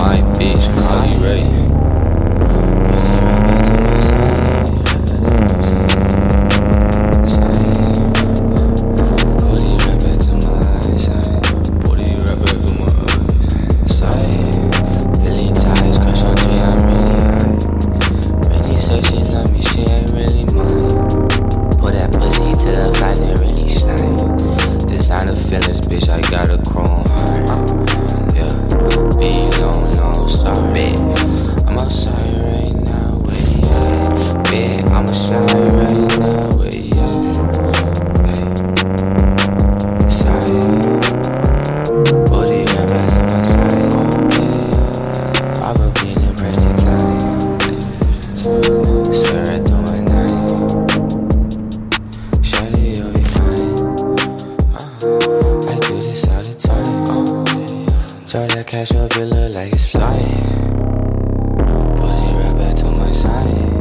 my bitch, so you ready? I do this all the time. Draw that cash up, it look like it's flying. pull it right back to my side.